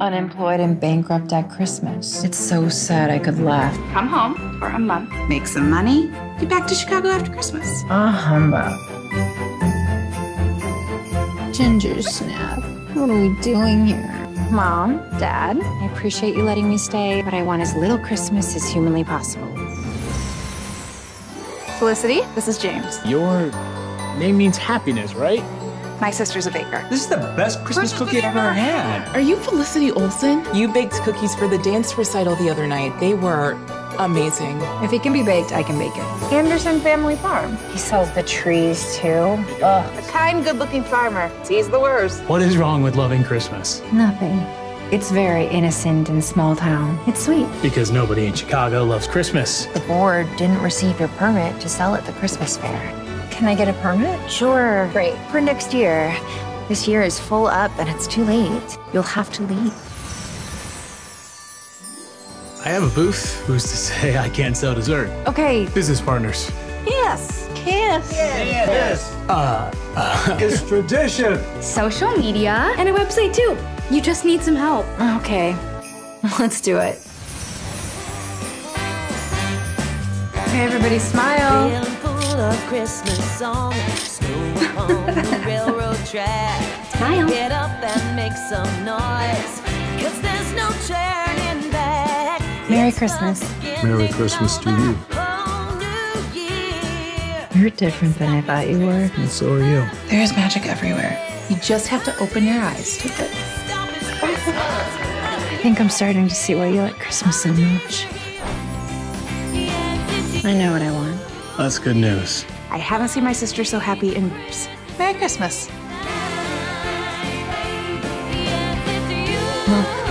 unemployed and bankrupt at Christmas. It's so sad I could laugh. Come home for a month. Make some money. Get back to Chicago after Christmas. Ah, humbug. Ginger snap. What are we doing here? Mom, Dad, I appreciate you letting me stay, but I want as little Christmas as humanly possible. Felicity, this is James. Your name means happiness, right? My sister's a baker. This is the best Christmas cookie I've ever had. Are you Felicity Olson? You baked cookies for the dance recital the other night. They were amazing. If it can be baked, I can bake it. Anderson Family Farm. He sells the trees too. Ugh. A kind, good-looking farmer. Sees the worst. What is wrong with loving Christmas? Nothing. It's very innocent and small town. It's sweet. Because nobody in Chicago loves Christmas. The board didn't receive your permit to sell at the Christmas fair. Can I get a permit? Sure. Great. For next year. This year is full up and it's too late. You'll have to leave. I have a booth. Who's to say I can't sell dessert? Okay. Business partners. Yes. Kiss. Yes. Uh, It's tradition. Social media and a website too. You just need some help. Okay. Let's do it. Okay, everybody smile. Feeling full of Christmas song, snow upon the railroad track. Smile. Get up and make some noise, cause there's no turning back. Merry It's Christmas. Merry Christmas to you. of a whole new year. You're different than I thought you were. And so are you. There is magic everywhere. You just have to open your eyes to it. Stop is Christmas. I think I'm starting to see why you like Christmas so much. I know what I want. That's good news. I haven't seen my sister so happy in years. Merry Christmas. Yes, it's you.